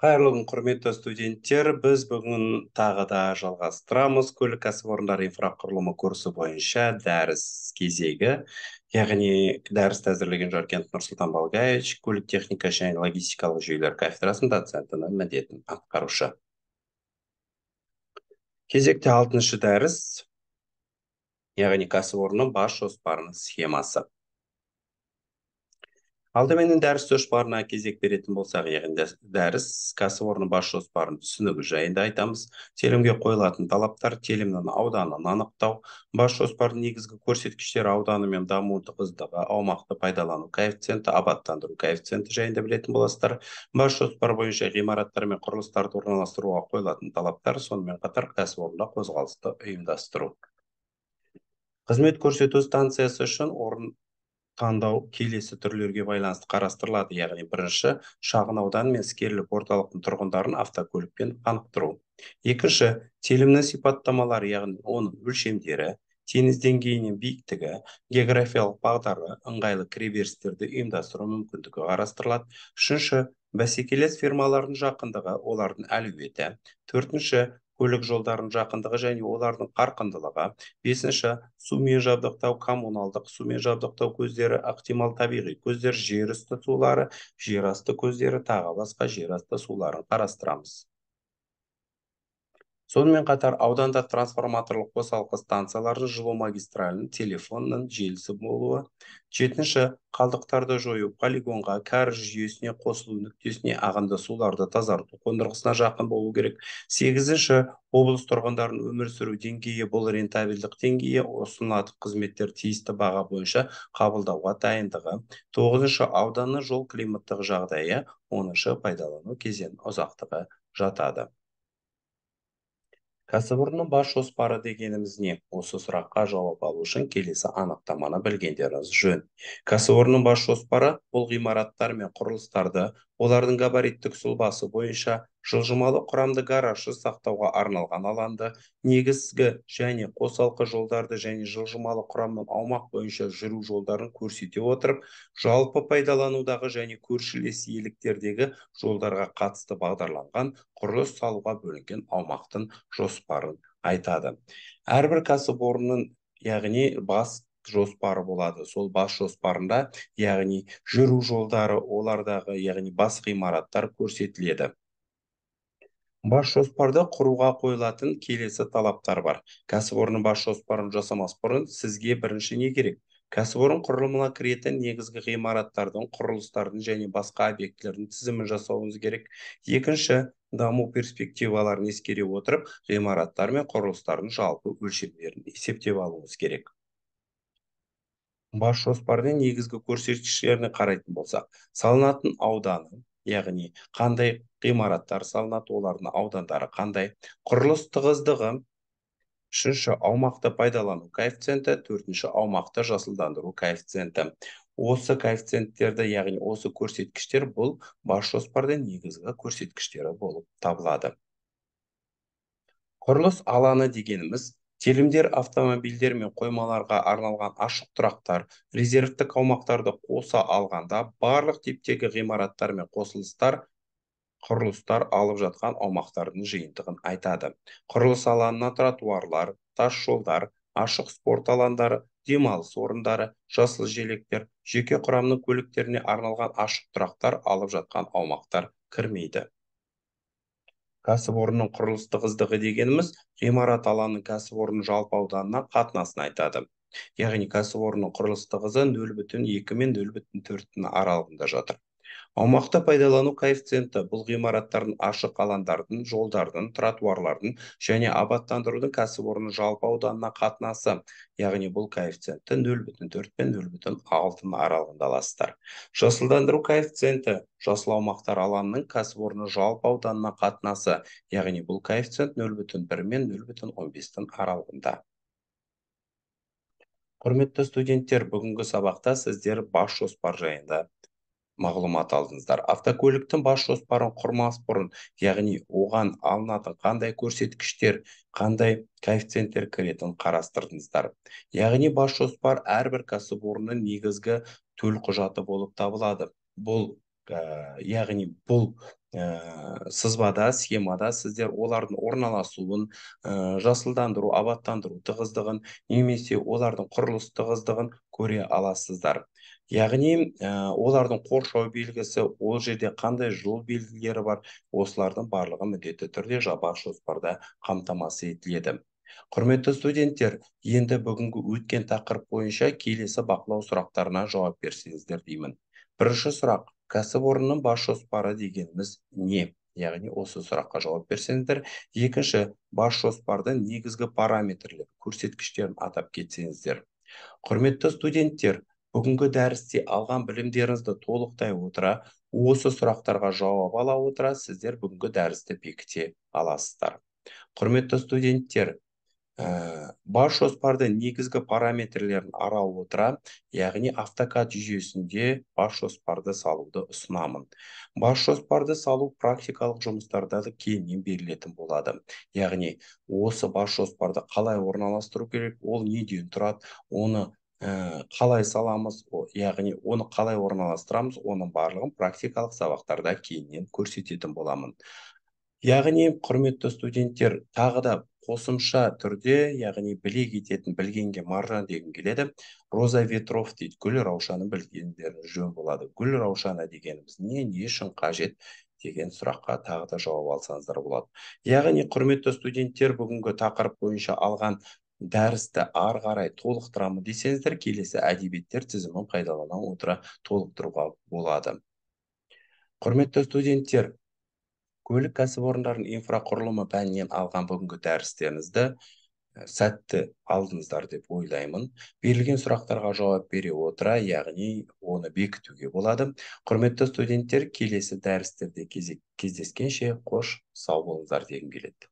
қайырлы күн құрметті студенттер. Біз бүгін тағы да жалғастырамыз. Көлік кәсіпорындары инфрақұрылымы курсы бойынша дәріс кезегі яғни дәрісті әзірлеген жаркент нұрсұлтан балгаевич көлік техника және логистикалық жүйелер кафедрасының доцентінің міндетін атқарушы. Кезекте алтыншы дәріс яғни кәсіпорынның бас жоспарының схемасы. Алдыменен дәріс жоспарына кезек беретін болсақ яғни дәріс кәсіпорын бас жоспарының түсінігі жайында айтамыз. Телімге қойылатын талаптар телімнің ауданын анықтау бас жоспардың негізгі көрсеткіштері ауданы мен даму тығыздығы аумақты пайдалану коэффициенті абаттандыру коэффициенті жайында білетін боласыздар. Бас жоспар бойынша ғимараттар мен құрылыстарды орналастыруға қойылатын талаптар сонымен қатар кәсіпорында қозғалысты ұйымдастыру. Қызмет көрсету станциясы үшін орын таңдау келесі түрлерге байланысты қарастырылады яғни бірінші шағын аудан мен іскерлік орталықтың тұрғындарын автокөлікпен анықтыру. Екінші телімнің сипаттамалары яғни оның өлшемдері теңіз деңгейінен биіктігі географиялық бағдары ыңғайлы кіреберістерді ұйымдастыру мүмкіндігі қарастырылады. Үшінші бәсекелес фирмалардың жақындығы олардың әлеуеті. Төртінші көлік жолдарының жақындығы және олардың қарқындылығы. Бесінші сумен жабдықтау коммуналдық сумен жабдықтау көздері ықтимал табиғи көздер жер үсті сулары жер асты көздері тағы басқа жер асты суларын қарастырамыз. Сонымен қатар ауданда трансформаторлық қосалқы станциялардың жылу магистралінің телефонның желісі болуы жетінші қалдықтарды жою полигонға кәріз жүйесіне қосылу нүктесіне ағынды суларды тазарту қондырғысына жақын болу керек. Сегізінші облыс тұрғындарының өмір сүру деңгейі бұл рентабельдік деңгейі ұсынылатын қызметтер тиісті баға бойынша қабылдауға дайындығы. Тоғызыншы ауданның жол климаттық жағдайы. Оныншы пайдалану кезең ұзақтығы жатады. Кәсіпорынның бас жоспары дегеніміз не? Осы сұраққа жауап алу үшін келесі анықтаманы білгендеріңіз жөн. Кәсіпорынның бас жоспары бұл ғимараттар мен құрылыстарды олардың габариттік сұлбасы бойынша жылжымалы құрамды гаражды сақтауға арналған аланды. Негізгі және қосалқы жолдарды және жылжымалы құрамның аумақ бойынша жүру жолдарын көрсете отырып жалпы пайдаланудағы және көршілес иеліктердегі жолдарға қатысты бағдарланған құрылыс салуға бөлінген аумақтың жоспарын айтады. Әрбір кәсіпорынның яғни бас жоспары болады. Сол бас жоспарында яғни жүру жолдары олардағы яғни бас ғимараттар көрсетіледі. Бас жоспарды құруға қойылатын келесі талаптар бар. Кәсіпорын бас жоспарын жасамас бұрын сізге бірінші не керек? Кәсіпорын құрылымына кіретін негізгі ғимараттардың құрылыстардың және басқа объектілердің тізімін жасауыңыз керек. Екінші даму перспективаларын ескере отырып ғимараттар мен құрылыстардың жалпы өлшемдерін есептеп алуыңыз керек. Бас жоспардың негізгі көрсеткіштеріне қарайтын болсақ салынатын ауданы яғни қандай ғимараттар салынады олардың аудандары қандай құрылыс тығыздығы үшінші аумақты пайдалану коэффициенті төртінші аумақты жасылдандыру коэффициенті. Осы коэффициенттерді яғни осы көрсеткіштер бұл бас жоспардың негізгі көрсеткіштері болып табылады. Құрылыс алаңы дегеніміз телімдер автомобильдер мен қоймаларға арналған ашық тұрақтар резервтік аумақтарды қоса алғанда барлық типтегі ғимараттар мен қосылыстар құрылыстар алып жатқан аумақтардың жиынтығын айтады. Құрылыс алаңына тротуарлар тас жолдар ашық спорт алаңдары демалыс орындары жасыл желектер жеке құрамның көліктеріне арналған ашық тұрақтар алып жатқан аумақтар кірмейді. Кәсіпорынның құрылыс тығыздығы дегеніміз ғимарат алаңының кәсіпорынның жалпы ауданына қатынасын айтады. Яғни кәсіпорынның құрылыс тығызы нөл бүтін екі мен нөл бүтін төрттің аралығында жатыр. Аумақты пайдалану коэффициенті бұл ғимараттардың ашық алаңдардың жолдардың тротуарлардың және абаттандырудың кәсіпорынның жалпы ауданына қатынасы яғни бұл коэффициентті нөл бүтін төрт пен нөл бүтін алтының аралығында аласыздар жасылдандыру коэффициенті жасыл аумақтар алаңының кәсіпорынның жалпы ауданына қатынасы яғни бұл коэффициент нөл бүтін бір мен нөл бүтін он бестің аралығында. Құрметті студенттер бүгінгі сабақта сіздер бас жоспар жайында мағлұмат алдыңыздар. Автокөліктің бас жоспарын құрмас бұрын яғни оған алынатын қандай көрсеткіштер қандай коэффициенттер кіретінін қарастырдыңыздар. Яғни бас жоспар әрбір кәсіпорынның негізгі төлқұжаты болып табылады. Бұл ә, яғни бұл ә, сызбада схемада сіздер олардың орналасуын ә, жасылдандыру абаттандыру тығыздығын немесе олардың құрылыс тығыздығын көре аласыздар. Яғни ә, олардың қоршау белгісі ол жерде қандай жол белгілері бар осылардың барлығы міндетті түрде бас жоспарда қамтамасыз етіледі. Құрметті студенттер енді бүгінгі өткен тақырып бойынша келесі бақылау сұрақтарына жауап берсеңіздер деймін. Бірінші сұрақ. Кәсіпорынның бас жоспары дегеніміз не? Яғни осы сұраққа жауап берсеңіздер екінші бас жоспардың негізгі параметрлер көрсеткіштерін атап кетсеңіздер. Құрметті студенттер бүгінгі дәрісте алған білімдеріңізді толықтай отыра осы сұрақтарға жауап ала отыра сіздер бүгінгі дәрісті бекіте аласыздар. Құрметті студенттер ә, бас жоспарды негізгі параметрлерін ара отыра яғни автокад жүйесінде бас жоспарды салуды ұсынамын. Бас жоспарды салу практикалық жұмыстарда да кеңінен берілетін болады. Яғни осы бас жоспарды қалай орналастыру керек ол неден тұрады оны ә, қалай саламыз яғни оны қалай орналастырамыз оның барлығын практикалық сабақтарда кейіннен көрсететін боламын. Яғни құрметті студенттер тағы да қосымша түрде яғни біле кететін білгенге маржан дегім келеді. Роза ветров дейді гүл раушаны білгендеріңіз жөн болады. Гүл раушаны дегеніміз не не үшін қажет? деген сұраққа тағы да жауап алсаңыздар болады. Яғни құрметті студенттер бүгінгі тақырып бойынша алған дәрісті ары қарай толықтырамын десеңіздер келесі әдебиеттер тізімін пайдалана отыра толықтыруға болады. Құрметті студенттер көлік кәсіпорындарының инфрақұрылымы пәнінен алған бүгінгі дәрістеріңізді сәтті алдыңыздар деп ойлаймын. Берілген сұрақтарға жауап бере отыра яғни оны бекітуге болады. Құрметті студенттер келесі дәрістерде кездескенше қош сау болыңыздар дегім келеді.